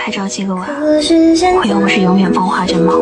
拍照记录啊，我又不是永远风华正茂。